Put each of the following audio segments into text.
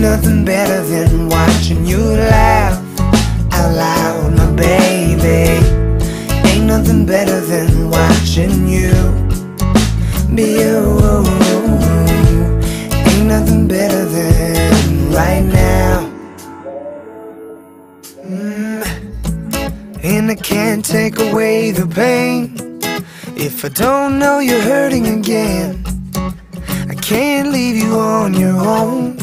Nothing better than watching you laugh out loud, my baby. Ain't nothing better than watching you be you. Ain't nothing better than right now. Mm. And I can't take away the pain if I don't know you're hurting again. I can't leave you on your own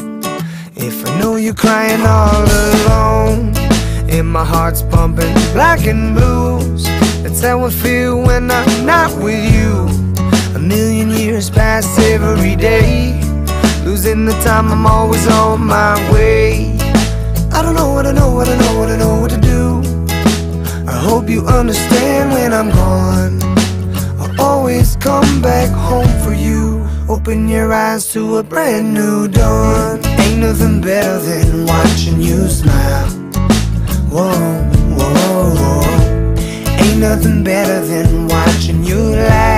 if I know you're crying all alone. And my heart's pumping black and blues. That's how I feel when I'm not with you. A million years pass every day. Losing the time, I'm always on my way. I don't know what I know, what I know, what I know what to do. I hope you understand when I'm gone. I'll always come back home for you. Open your eyes to a brand new dawn. Ain't nothing better than watching you smile. Whoa, whoa, whoa. Ain't nothing better than watching you laugh